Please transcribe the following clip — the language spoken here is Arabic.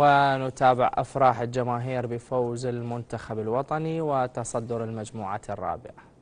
ونتابع أفراح الجماهير بفوز المنتخب الوطني وتصدر المجموعة الرابعة.